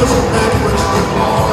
goes backwards to all.